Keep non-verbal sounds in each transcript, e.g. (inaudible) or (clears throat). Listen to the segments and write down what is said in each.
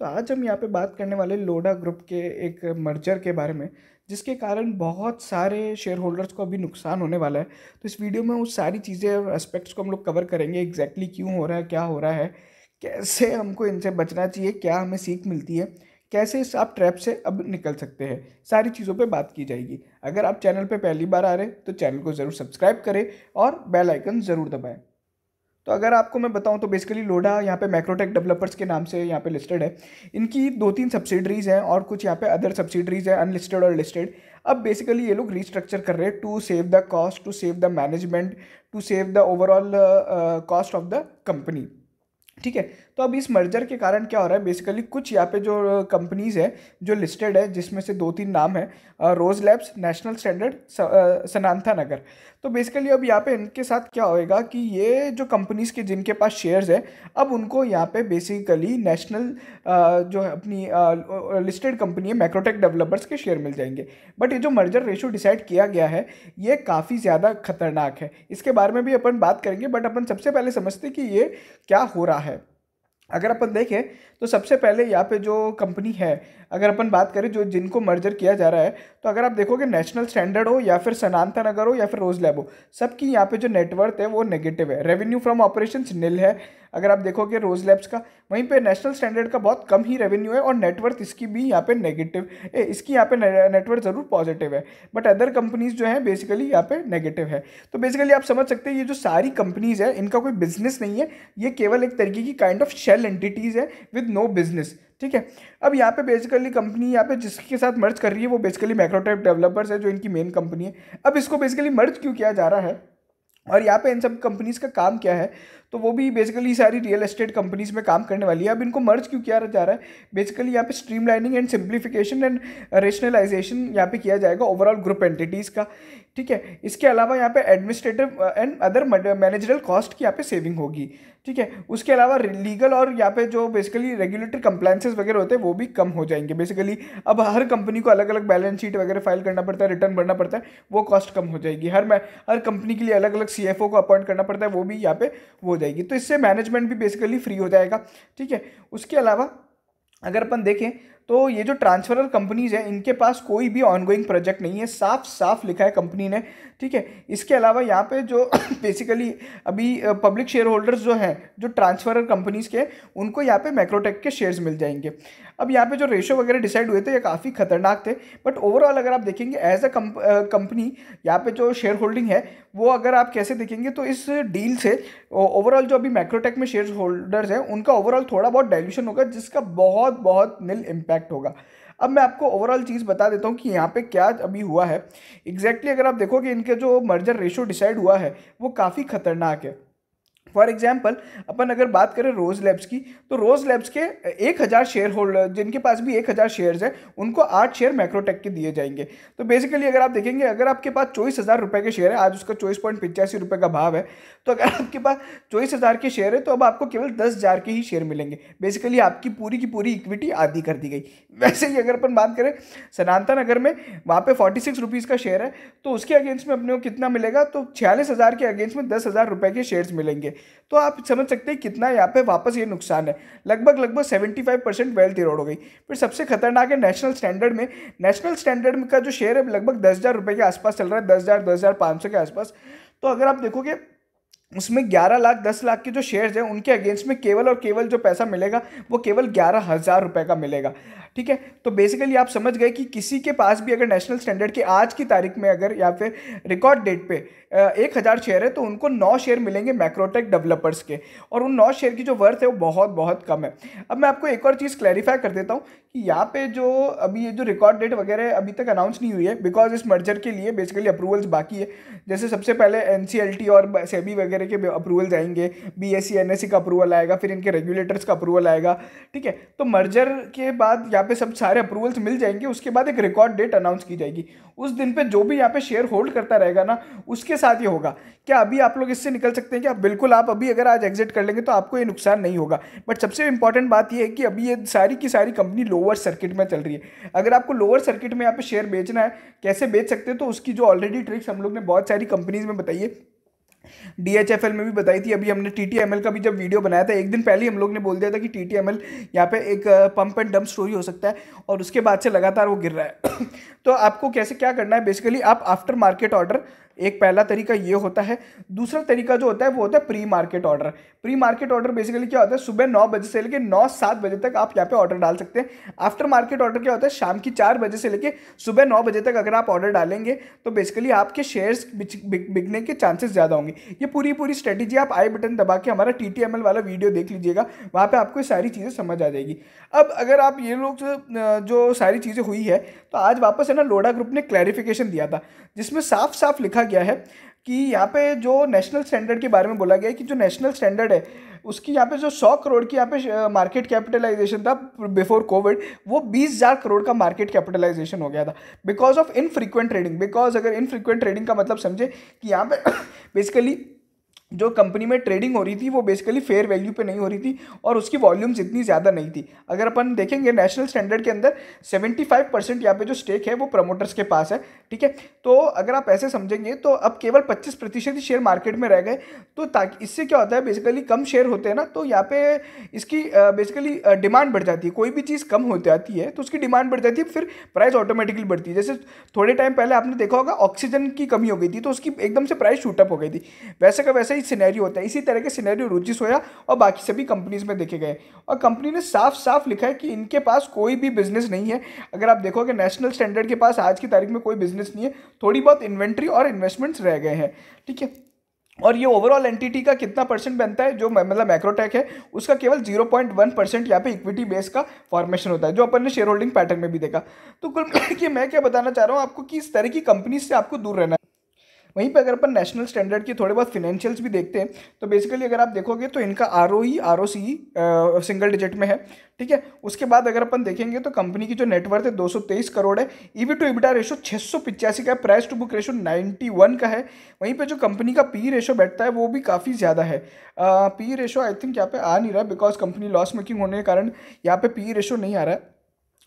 तो आज हम यहाँ पे बात करने वाले लोडा ग्रुप के एक मर्जर के बारे में, जिसके कारण बहुत सारे शेयर होल्डर्स को अभी नुकसान होने वाला है। तो इस वीडियो में उस सारी चीज़ें और एस्पेक्ट्स को हम लोग कवर करेंगे एग्जैक्टली क्यों हो रहा है, क्या हो रहा है, कैसे हमको इनसे बचना चाहिए, क्या हमें सीख मिलती है, कैसे इस आप ट्रैप से अब निकल सकते हैं, सारी चीज़ों पे बात की जाएगी। अगर आप चैनल पे पहली बार आ रहे हैं तो चैनल को ज़रूर सब्सक्राइब करें और बेल आइकन ज़रूर दबाएँ। तो अगर आपको मैं बताऊँ तो बेसिकली लोडा यहाँ पे मैक्रोटेक डेवलपर्स के नाम से यहाँ पे लिस्टेड है। इनकी दो तीन सब्सिडरीज हैं और कुछ यहाँ पे अदर सब्सिडरीज हैं अनलिस्टेड और लिस्टेड अब बेसिकली ये लोग रीस्ट्रक्चर कर रहे हैं to save the cost to save the management to save the overall cost of the company ठीक है? तो अब इस मर्जर के कारण क्या हो रहा है? बेसिकली कुछ यहाँ पे जो कंपनीज़ है, जो लिस्टेड है, जिसमें से दो तीन नाम है रोज लैब्स नेशनल स्टैंडर्ड सनांथा नगर तो बेसिकली अब यहाँ पे इनके साथ क्या होएगा कि ये जो कंपनीज़ के जिनके पास शेयर्स है, अब उनको यहाँ पे बेसिकली नेशनल जो अपनी लिस्टेड कंपनी है मैक्रोटेक डेवलपर्स के शेयर मिल जाएँगे। बट ये जो मर्जर रेशो डिसाइड किया गया है, ये काफ़ी ज़्यादा खतरनाक है। इसके बारे में भी अपन बात करेंगे बट अपन सबसे पहले समझते कि ये क्या हो रहा है। अगर अपन देखें तो सबसे पहले यहाँ पे जो कंपनी है, अगर अपन बात करें जो जिनको मर्जर किया जा रहा है तो अगर आप देखोगे नेशनल स्टैंडर्ड हो या फिर सनांता नगर हो या फिर रोज लैब हो, सबकी यहाँ पे जो नेटवर्थ है वो नेगेटिव है। रेवेन्यू फ्रॉम ऑपरेशन नील है। अगर आप देखोगे रोज लैब्स का वहीं पे नेशनल स्टैंडर्ड का बहुत कम ही रेवेन्यू है और नेटवर्थ इसकी भी यहाँ पे नेगेटिव ए, इसकी यहाँ पे नेटवर्थ ज़रूर पॉजिटिव है। बट अदर कंपनीज़ जो है बेसिकली यहाँ पे नेगेटिव है। तो बेसिकली आप समझ सकते हैं ये जो सारी कंपनीज़ है इनका कोई बिज़नेस नहीं है। ये केवल एक तरीके की काइंड ऑफ़ शेल एंटिटीज़ है विद नो बिज़नेस ठीक है? अब यहाँ पे बेसिकली कंपनी यहाँ पे जिसके साथ मर्ज कर रही है वो बेसिकली मैक्रोटाइप डेवलपर्स है जो इनकी मेन कंपनी है। अब इसको बेसिकली मर्ज क्यों किया जा रहा है? और यहाँ पे इन सब कंपनीज़ का काम क्या है? तो वो भी बेसिकली सारी रियल एस्टेट कंपनीज़ में काम करने वाली है। अब इनको मर्ज क्यों किया जा रहा है? बेसिकली यहाँ पे streamlining and simplification and rationalisation यहाँ पे किया जाएगा ओवरऑल ग्रुप एंटिटीज़ का। ठीक है? इसके अलावा यहाँ पे administrative and other managerial cost की यहाँ पे सेविंग होगी, ठीक है? उसके अलावा लीगल और यहाँ पे जो बेसिकली रेगुलेटरी कंप्लाइंसेस वगैरह होते हैं, वो भी कम हो जाएँगे। बेसिकली अब हर कंपनी को अलग अलग बैलेंस शीट वगैरह फ़ाइल करना पड़ता है रिटर्न भरना पड़ता है, वो कॉस्ट कम हो जाएगी। हर हर कंपनी के लिए अलग अलग CFO को अपॉइंट करना पड़ता है, वो भी यहाँ पे हो जाएगी। तो इससे मैनेजमेंट भी बेसिकली फ्री हो जाएगा, ठीक है? उसके अलावा, अगर अपन देखें तो ये जो ट्रांसफरर कंपनीज़ हैं, इनके पास कोई भी ऑनगोइंग प्रोजेक्ट नहीं है। साफ़ साफ़ लिखा है कंपनी ने, ठीक है? इसके अलावा यहाँ पे जो (coughs) बेसिकली अभी पब्लिक शेयर होल्डर्स जो हैं, जो ट्रांसफरर कंपनीज़ के, उनको यहाँ पे मैक्रोटेक के शेयर्स मिल जाएँगे। अब यहाँ पे जो रेशो वगैरह डिसाइड हुए थे, ये काफ़ी खतरनाक थे। बट ओवरऑल अगर आप देखेंगे एज अ कंपनी यहाँ पे जो शेयर होल्डिंग है, वो अगर आप कैसे देखेंगे तो इस डील से ओवरऑल जो अभी मैक्रोटेक में शेयर होल्डर्स हैं, उनका ओवरऑल थोड़ा बहुत डायल्यूशन होगा, जिसका बहुत बहुत नील इम्पैक्ट होगा। अब मैं आपको ओवरऑल चीज़ बता देता हूँ कि यहाँ पे क्या अभी हुआ है। एग्जैक्टली exactly अगर आप देखोगे इनके जो मर्जर रेशो डिसाइड हुआ है, वो काफ़ी खतरनाक है। फॉर एग्ज़ाम्पल अपन अगर बात करें रोज लैब्स की तो रोज लैब्स के एक हज़ार शेयर होल्डर जिनके पास भी एक हज़ार शेयर्स है, उनको आठ शेयर मैक्रोटेक के दिए जाएँगे। तो बेसिकली अगर आप देखेंगे, अगर आपके पास चौबीस हज़ार रुपये के शेयर है, आज उसका चौबीस पॉइंट पिचासी रुपये का भाव है तो अगर आपके पास चौबीस हज़ार के शेयर है तो अब आपको केवल दस हज़ार के ही शेयर मिलेंगे। बेसिकली आपकी पूरी की पूरी इक्विटी आधी कर दी गई। वैसे ही अगर अपन बात करें सनातन नगर में वहाँ पर फोर्टी सिक्स रुपीज़ का शेयर है तो उसके अगेंस्ट में अपने को कितना मिलेगा? तो छियालीस हज़ार के अगेंस्ट में दस हज़ार रुपये के शेयर्स मिलेंगे। तो आप समझ सकते हैं कितना यहाँ पे वापस ये नुकसान है। लगभग लगभग seventy five percent wealth erode हो गई। फिर सबसे खतरनाक है नेशनल स्टैंडर्ड में। नेशनल स्टैंडर्ड का जो शेयर है, लगभग दस हज़ार रुपये के आसपास चल रहा है, दस हज़ार दस हज़ार पाँच सौ के आसपास। तो अगर आप देखोगे, उसमें 11 लाख 10 लाख के जो शेयर्स हैं, उनके अगेंस्ट में केवल और केवल जो पैसा मिलेगा, वो केवल ग्यारह हज़ार रुपये का मिलेगा। ठीक है? तो बेसिकली आप समझ गए कि किसी के पास भी अगर नेशनल स्टैंडर्ड की आज की तारीख में अगर या फिर रिकॉर्ड डेट पे एक हज़ार शेयर है तो उनको नौ शेयर मिलेंगे मैक्रोटेक डेवलपर्स के। और उन नौ शेयर की जो वर्थ है वो बहुत बहुत कम है। अब मैं आपको एक और चीज़ क्लैरिफाई कर देता हूँ कि यहाँ पे जो अभी ये जो रिकॉर्ड डेट वगैरह अभी तक अनाउंस नहीं हुई है बिकॉज़ इस मर्जर के लिए बेसिकली अप्रूवल्स बाकी है। जैसे सबसे पहले एनसीएलटी और सेबी वगैरह के अप्रूवल आएँगे बी एस का अप्रूवल आएगा, फिर इनके रेगुलेटर्स का अप्रूवल आएगा, ठीक है? तो मर्जर के बाद यहाँ पे सब सारे अप्रूवल्स मिल जाएँगे, उसके बाद एक रिकॉर्ड डेट अनाउंस की जाएगी। उस दिन पे जो भी यहाँ पे शेयर होल्ड करता रहेगा ना, उसके साथ ये होगा। क्या अभी आप लोग इससे निकल सकते हैं? कि आप बिल्कुल, आप अभी अगर आज एग्जिट कर लेंगे तो आपको ये नुकसान नहीं होगा। बट सबसे इंपॉर्टेंट बात यह है कि अभी ये सारी की सारी कंपनी लोअर सर्किट में चल रही है। अगर आपको लोअर सर्किट में यहाँ पे शेयर बेचना है, कैसे बेच सकते हैं? तो उसकी जो ऑलरेडी ट्रिक्स हम लोग ने बहुत सारी कंपनीज़ में बताई है। डी एच एफ़ एल में भी बताई थी। अभी हमने टी टी एम एल का भी जब वीडियो बनाया था, एक दिन पहले ही हम लोग ने बोल दिया था कि टी टी एम एल यहाँ पे एक पंप एंड डंप स्टोरी हो सकता है और उसके बाद से लगातार वो गिर रहा है। (clears throat) तो आपको कैसे क्या करना है? बेसिकली आप आफ्टर मार्केट ऑर्डर एक पहला तरीका ये होता है, दूसरा तरीका जो होता है, वो होता है pre market order pre market order basically क्या होता है, सुबह नौ बजे से लेकर नौ सात बजे तक आप यहाँ पे ऑर्डर डाल सकते हैं। आफ्टर मार्केट ऑर्डर क्या होता है, शाम की चार बजे से लेकर सुबह नौ बजे तक अगर आप ऑर्डर डालेंगे तो बेसिकली आपके शेयर्स बिकने के चांसेस ज़्यादा होंगे। ये पूरी पूरी स्ट्रेटेजी आप आई बटन दबा के हमारा टीटीएमएल वाला वीडियो देख लीजिएगा, वहाँ पर आपको सारी चीज़ें समझ आ जाएगी। अब अगर आप ये लोग जो सारी चीज़ें हुई है तो आज वापस है ना लोडा ग्रुप ने क्लैरिफिकेशन दिया था, जिसमें साफ़ साफ़ लिखा गया है कि यहाँ पे जो नेशनल स्टैंडर्ड के बारे में बोला गया है कि जो नेशनल स्टैंडर्ड है, उसकी यहाँ पे जो सौ करोड़ की यहाँ पे मार्केट कैपिटलाइजेशन था बिफोर कोविड वो बीस हज़ार करोड़ का मार्केट कैपिटलाइजेशन हो गया था। Because of infrequent trading because अगर इनफ्रीक्वेंट ट्रेडिंग का मतलब समझे कि यहाँ पे (coughs) बेसिकली जो कंपनी में ट्रेडिंग हो रही थी, वो बेसिकली फेयर वैल्यू पे नहीं हो रही थी और उसकी वॉल्यूम्स इतनी ज़्यादा नहीं थी। अगर अपन देखेंगे नेशनल स्टैंडर्ड के अंदर 75 परसेंट यहाँ पे जो स्टेक है, वो प्रमोटर्स के पास है, ठीक है? तो अगर आप ऐसे समझेंगे तो अब केवल 25 प्रतिशत ही शेयर मार्केट में रह गए तो ताकि इससे क्या होता है बेसिकली कम शेयर होते हैं ना तो यहाँ पे इसकी बेसिकली डिमांड बढ़ जाती है। कोई भी चीज़ कम हो जाती है तो उसकी डिमांड बढ़ जाती है, फिर प्राइस ऑटोमेटिकली बढ़ती है। जैसे थोड़े टाइम पहले आपने देखा होगा ऑक्सीजन की कमी हो गई थी तो उसकी एकदम से प्राइस शूटअप हो गई थी। वैसे का वैसे ही सिनेरियो होता है। इसी तरह के सिनेरियो रुचि सोया और बाकी सभी कंपनीज़ में देखे गए। और कंपनी ने साफ़ साफ़ लिखा है कि इनके पास कोई भी बिज़नेस नहीं है। अगर आप देखोगे नेशनल स्टैंडर्ड के पास आज की तारीख में कोई बिज़नेस नहीं है। थोड़ी बहुत इन्वेंट्री और इन्वेस्टमेंट्स रह गए हैं। ठीक है? और ये ओवरऑल एंटिटी का कितना परसेंट बनता है, जो मतलब मैक्रोटेक है, उसका केवल 0.1 परसेंट यहाँ पे इक्विटी बेस का फॉर्मेशन होता है, जो अपन ने शेयर होल्डिंग पैटर्न में भी देखा। तो कुल मैं क्या बताना चाह रहा हूँ आपको कि इस तरह की कंपनी से आपको दूर रहना वहीं पर अगर अपन नेशनल स्टैंडर्ड की थोड़े बहुत फिनेंशियल्स भी देखते हैं तो बेसिकली अगर आप देखोगे तो इनका R O E R O C single digit में है, ठीक है? उसके बाद अगर अपन देखेंगे तो कंपनी की जो नेटवर्थ है 223 करोड़ है। ईवी टू इबिटा रेशो छः का है प्राइस टू बुक रेशो 91 का है। वहीं पे जो कंपनी का पी रेशो बैठता है, वो भी काफ़ी ज़्यादा है। पी रेशो आई थिंक यहाँ पे आ नहीं रहा बिकॉज़ कंपनी लॉस मेकिंग होने के कारण यहाँ पे पी रेशो नहीं आ रहा है।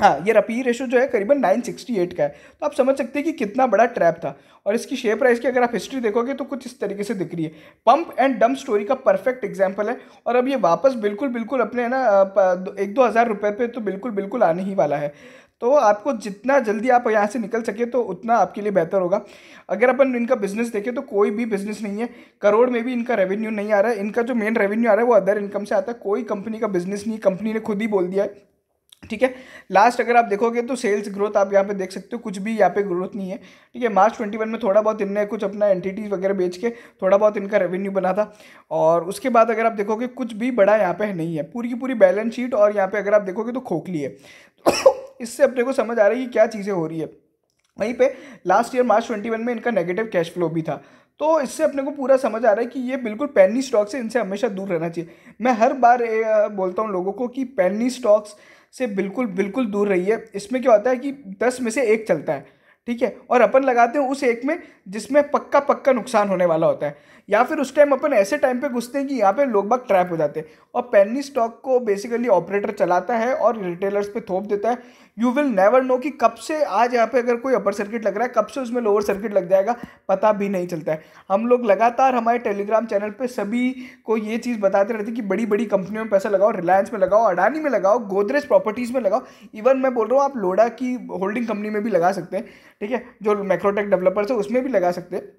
हाँ ये रपी रेशो जो है करीबन 968 का है। तो आप समझ सकते हैं कि कितना बड़ा ट्रैप था। और इसकी शेयर प्राइस की अगर आप हिस्ट्री देखोगे तो कुछ इस तरीके से दिख रही है। पंप एंड डम स्टोरी का परफेक्ट एग्ज़ाम्पल है। और अब ये वापस बिल्कुल बिल्कुल अपने ना एक दो हज़ार रुपये पे तो बिल्कुल बिल्कुल आने ही वाला है। तो आपको जितना जल्दी आप यहाँ से निकल सके तो उतना आपके लिए बेहतर होगा। अगर अपन इनका बिज़नेस देखें तो कोई भी बिज़नेस नहीं है। करोड़ में भी इनका रेवेन्यू नहीं आ रहा है। इनका जो मेन रेवेन्यू आ रहा है वो अदर इनकम से आता है। कोई कंपनी का बिज़नेस नहीं कंपनी ने खुद ही बोल दिया है। ठीक है? लास्ट अगर आप देखोगे तो सेल्स ग्रोथ आप यहाँ पे देख सकते हो, कुछ भी यहाँ पे ग्रोथ नहीं है। ठीक है मार्च ट्वेंटी वन में थोड़ा बहुत इनने कुछ अपना एंटिटीज वगैरह बेच के थोड़ा बहुत इनका रेवेन्यू बना था। और उसके बाद अगर आप देखोगे, कुछ भी बड़ा यहाँ पे नहीं है। पूरी की पूरी बैलेंस शीट और यहाँ पे अगर आप देखोगे तो खोखली है। तो (coughs) इससे अपने को समझ आ रही है कि क्या चीज़ें हो रही है। वहीं पे last year March twenty one में इनका नेगेटिव कैश फ्लो भी था। तो इससे अपने को पूरा समझ आ रहा है कि ये बिल्कुल पैनी स्टॉक से इनसे हमेशा दूर रहना चाहिए। मैं हर बार बोलता हूँ लोगों को कि पैनी स्टॉक्स से बिल्कुल बिल्कुल दूर रही है। इसमें क्या होता है कि दस में से एक चलता है, ठीक है? और अपन लगाते हैं उस एक में जिसमें पक्का पक्का नुकसान होने वाला होता है। या फिर उस टाइम अपन ऐसे टाइम पे घुसते हैं कि यहाँ पे लोग बाग ट्रैप हो जाते हैं और पेनी स्टॉक को बेसिकली ऑपरेटर चलाता है और रिटेलर्स पे थोप देता है। यू विल नेवर नो कि कब से आज यहाँ पे अगर कोई अपर सर्किट लग रहा है, कब से उसमें लोअर सर्किट लग जाएगा, पता भी नहीं चलता है। हम लोग लगातार हमारे टेलीग्राम चैनल पर सभी को ये चीज़ बताते रहते कि बड़ी बड़ी कंपनियों में पैसा लगाओ रिलायंस में लगाओ अडानी में लगाओ गोदरेज प्रॉपर्टीज़ में लगाओ। इवन मैं बोल रहा हूँ, आप लोडा की होल्डिंग कंपनी में भी लगा सकते हैं, ठीक है? जो मैक्रोटेक डेवलपर्स है, उसमें भी लगा सकते हैं।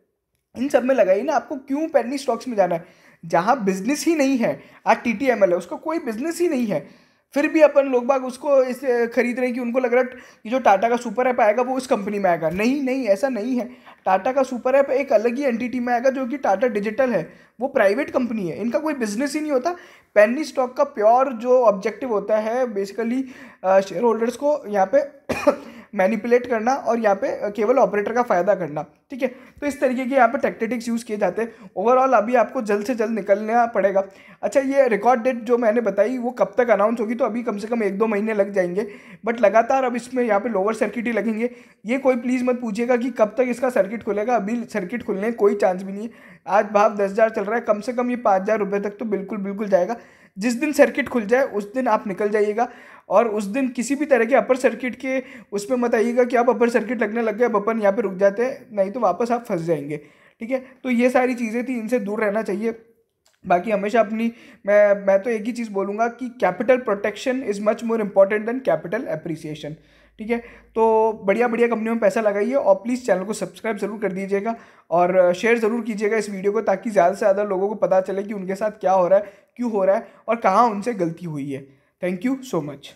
इन सब में लगाइए ना, आपको क्यों पेनी स्टॉक्स में जाना है? जहाँ बिज़नेस ही नहीं है, आज टी टी एम एल है, उसका कोई बिज़नेस ही नहीं है। फिर भी अपन लोग बाग उसको इस खरीद रहे हैं कि उनको लग रहा है कि जो टाटा का सुपर ऐप आएगा वो इस कंपनी में आएगा। नहीं नहीं, ऐसा नहीं है। टाटा का सुपर ऐप एक अलग ही एंटिटी में आएगा जो कि टाटा डिजिटल है। वो प्राइवेट कंपनी है। इनका कोई बिज़नेस ही नहीं होता। पेनी स्टॉक का प्योर जो ऑब्जेक्टिव होता है बेसिकली शेयर होल्डर्स को यहाँ पे मैनिपुलेट करना और यहाँ पे केवल ऑपरेटर का फ़ायदा करना। ठीक है? तो इस तरीके के यहाँ पे टेक्टेटिक्स यूज़ किए जाते हैं। ओवरऑल अभी आपको जल्द से जल्द निकलना पड़ेगा। अच्छा ये रिकॉर्ड डेट जो मैंने बताई, वो कब तक अनाउंस होगी? तो अभी कम से कम एक दो महीने लग जाएँगे। बट लगातार अब इसमें यहाँ पे लोअर सर्किट ही लगेंगे। ये कोई प्लीज़ मत पूछिएगा कि कब तक इसका सर्किट खुलेगा। अभी सर्किट खुलने कोई चांस भी नहीं है। आज भाव दस हज़ार चल रहा है। कम से कम ये पाँच हज़ार रुपये तक तो बिल्कुल बिल्कुल जाएगा। जिस दिन सर्किट खुल जाए, उस दिन आप निकल जाइएगा और उस दिन किसी भी तरह के अपर सर्किट के उसमें मत आइएगा कि आप अपर सर्किट लगने लग गए, अब अपन यहाँ पे रुक जाते हैं, नहीं तो वापस आप फंस जाएँगे, ठीक है? तो ये सारी चीज़ें थी, इनसे दूर रहना चाहिए। बाकी हमेशा अपनी, मैं मैं तो एक ही चीज़ बोलूँगा कि capital protection is much more important than capital appreciation ठीक है? तो बढ़िया बढ़िया कंपनियों में पैसा लगाइए और प्लीज़ चैनल को सब्सक्राइब ज़रूर कर दीजिएगा और शेयर ज़रूर कीजिएगा इस वीडियो को ताकि ज़्यादा से ज़्यादा लोगों को पता चले कि उनके साथ क्या हो रहा है क्यों हो रहा है और कहाँ उनसे गलती हुई है। Thank you so much